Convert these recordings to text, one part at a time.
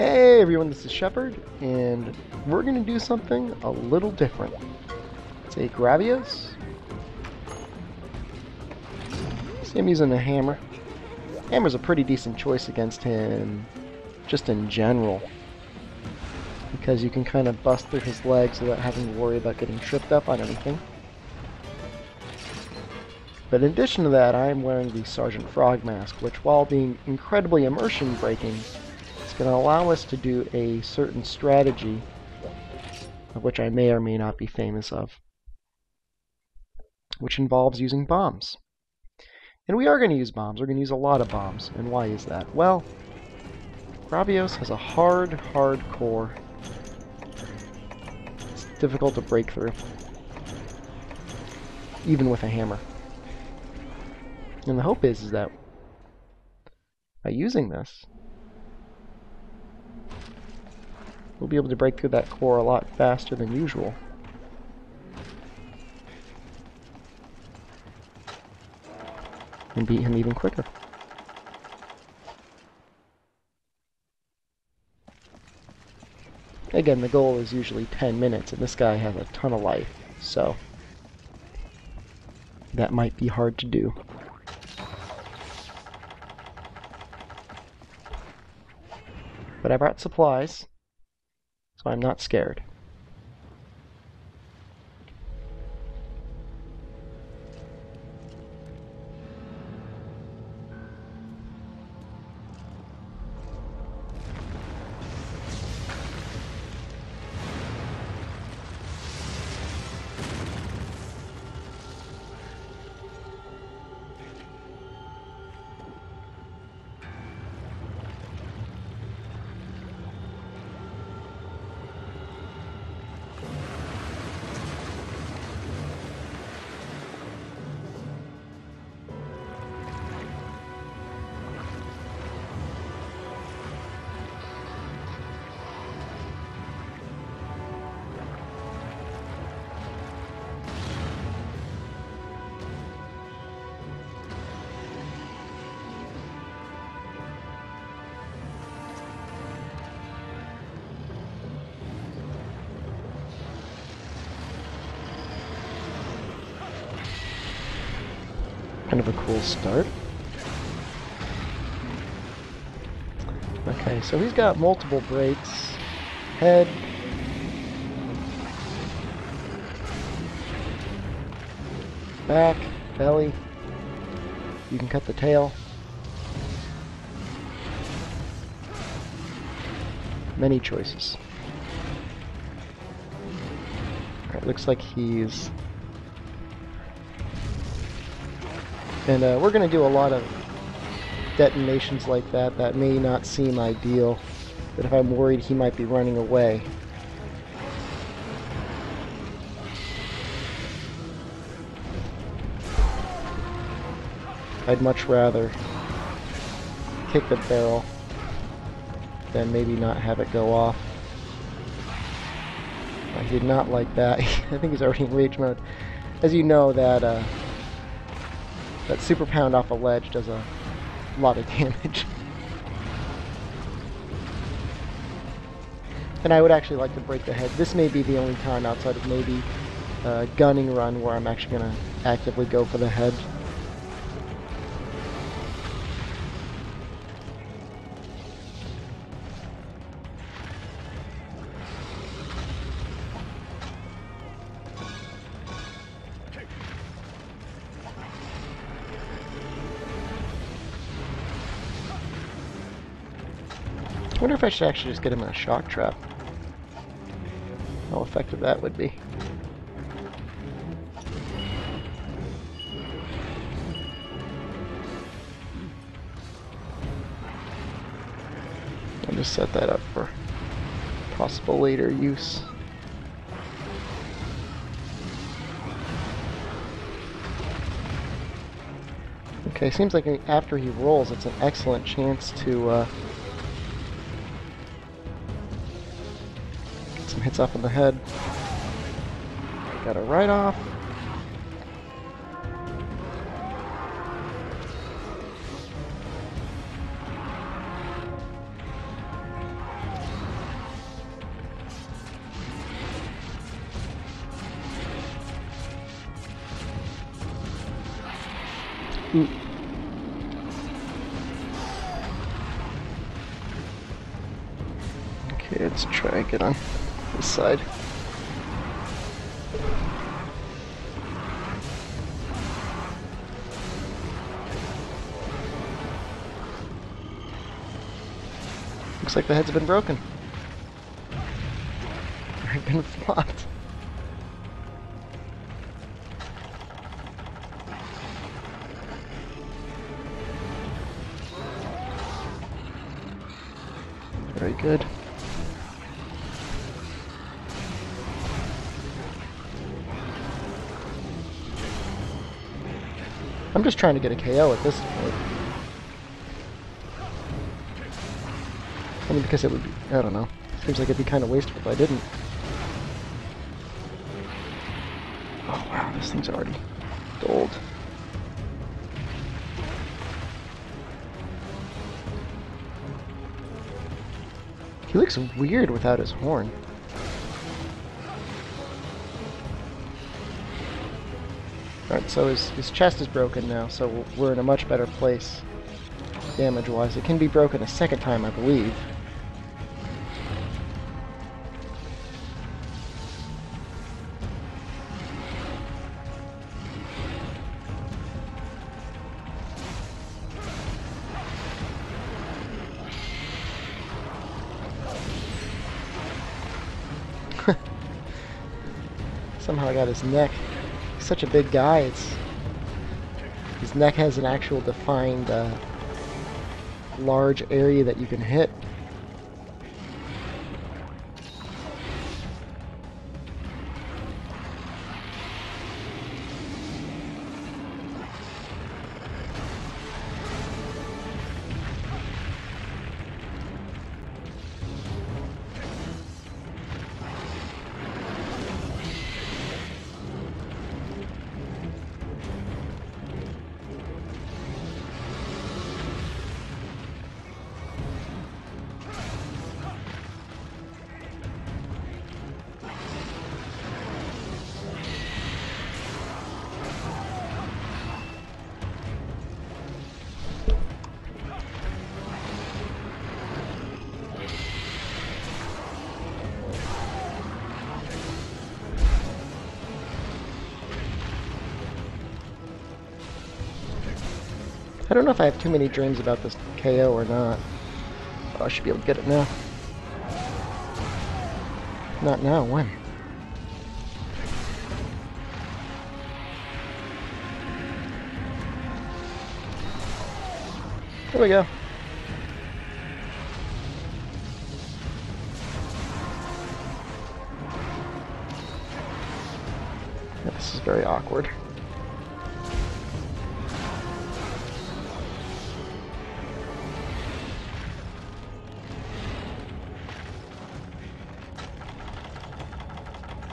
Hey everyone, this is Shepard, and we're going to do something a little different. Take Gravios. See, using a hammer. Hammer's a pretty decent choice against him, just in general. Because you can kind of bust through his legs without having to worry about getting tripped up on anything. But in addition to that, I'm wearing the Sergeant Frog mask, which while being incredibly immersion breaking, going to allow us to do a certain strategy, of which I may or may not be famous of, which involves using bombs. And we are going to use bombs. We're going to use a lot of bombs. And why is that? Well, Gravios has a hard, hard core. It's difficult to break through, even with a hammer. And the hope is, is that by using this, we'll be able to break through that core a lot faster than usual. And beat him even quicker. Again, the goal is usually 10 minutes, and this guy has a ton of life, so that might be hard to do. But I brought supplies, so I'm not scared. Kind of a cool start. Okay, so he's got multiple breaks. Head. Back, belly. You can cut the tail. Many choices. Alright, looks like he's And uh, we're going to do a lot of detonations like that that may not seem ideal, but if I'm worried he might be running away. I'd much rather kick the barrel than maybe not have it go off. I did not like that. I think he's already in rage mode. As you know, that uh, that super pound off a ledge does a lot of damage. and I would actually like to break the head. This may be the only time outside of maybe a gunning run where I'm actually going to actively go for the head. Wonder if I should actually just get him in a shock trap. How effective that would be. I'll just set that up for possible later use. Okay, seems like after he rolls, it's an excellent chance to uh, hits in the head. Got it right off. Mm. Okay, let's try again this side. Looks like the heads been broken. Or been flopped. Very good. I'm just trying to get a KO at this point. I mean, because it would be, I don't know. Seems like it'd be kind of wasteful if I didn't. Oh wow, this thing's already gold. He looks weird without his horn. Alright, so his, his chest is broken now, so we're in a much better place damage-wise. It can be broken a second time, I believe. Somehow I got his neck. He's such a big guy. It's his neck has an actual defined uh, large area that you can hit. I don't know if I have too many dreams about this KO or not. Oh, I should be able to get it now. Not now, when? There we go. This is very awkward.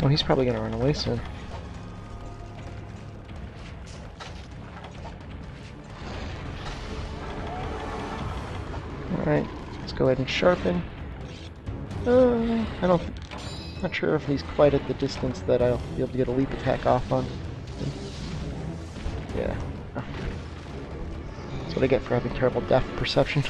Oh, he's probably gonna run away soon. Alright, let's go ahead and sharpen. Uh, I don't... Not sure if he's quite at the distance that I'll be able to get a leap attack off on. Yeah. That's what I get for having terrible depth perception.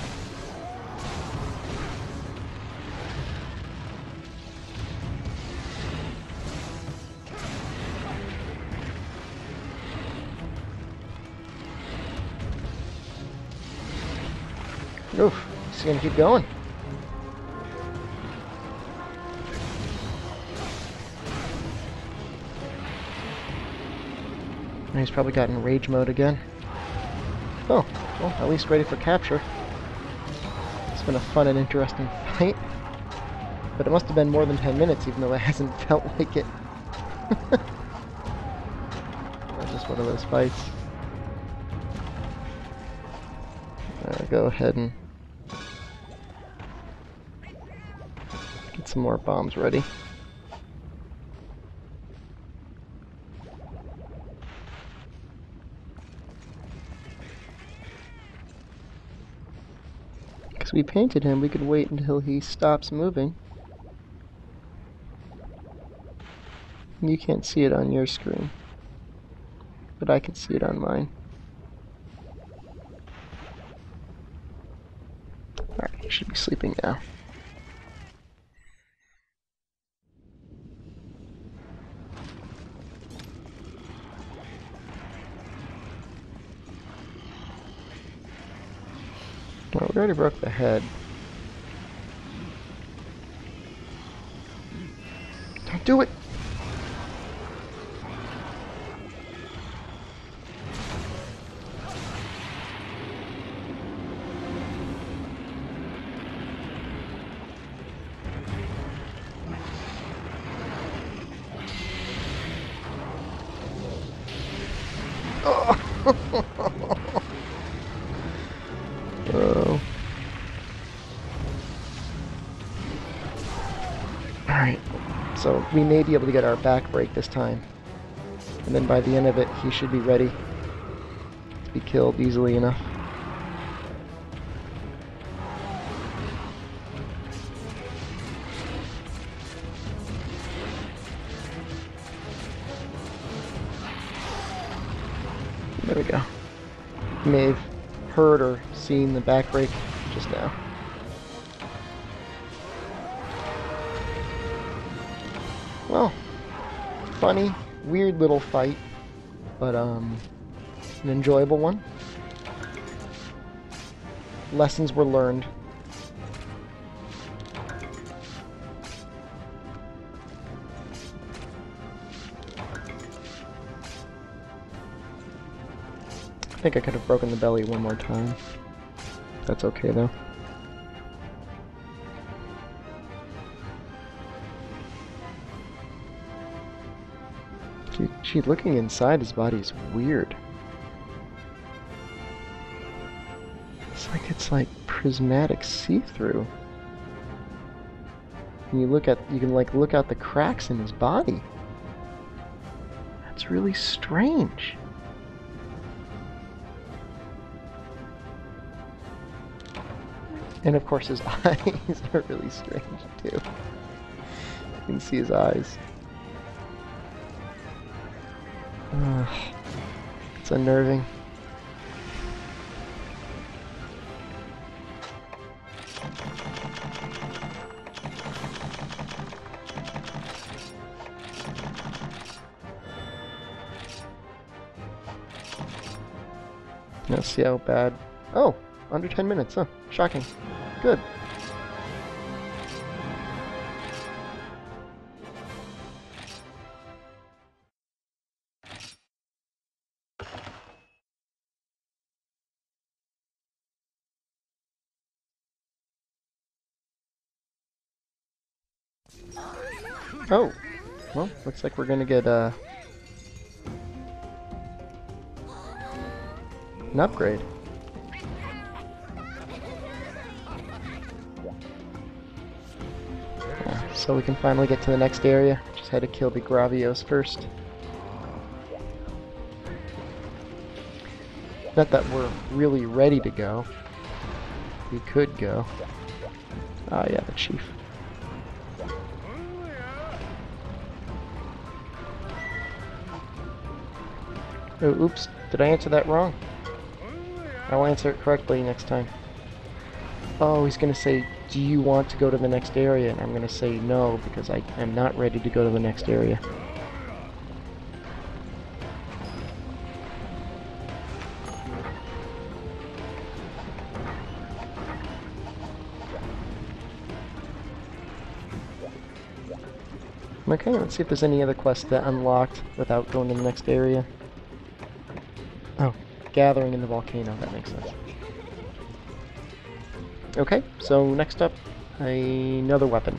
Oof, he's gonna keep going. And he's probably got in rage mode again. Oh, well, at least ready for capture. It's been a fun and interesting fight. But it must have been more than 10 minutes, even though it hasn't felt like it. That's just one of those fights. Uh, go ahead and some more bombs ready. Because we painted him, we could wait until he stops moving. You can't see it on your screen, but I can see it on mine. Alright, he should be sleeping now. Well, we already broke the head. Don't do it! We may be able to get our back break this time. And then by the end of it, he should be ready to be killed easily enough. There we go. You May have heard or seen the back break just now. Funny, weird little fight, but um, an enjoyable one. Lessons were learned. I think I could have broken the belly one more time. That's okay though. Gee, looking inside his body is weird. It's like it's like prismatic see-through. And you look at you can like look out the cracks in his body. That's really strange. And of course his eyes are really strange too. You can see his eyes. It's unnerving. Let's see how bad. Oh, under 10 minutes, huh? Shocking. Good. Oh, well, looks like we're gonna get uh, an upgrade. Yeah, so we can finally get to the next area. Just had to kill the Gravios first. Not that we're really ready to go. We could go. Ah, yeah, the chief. Oh, oops. Did I answer that wrong? I'll answer it correctly next time. Oh, he's going to say, do you want to go to the next area? And I'm going to say no, because I am not ready to go to the next area. Okay, let's see if there's any other quests that unlocked without going to the next area. Gathering in the volcano, that makes sense. Okay, so next up, another weapon.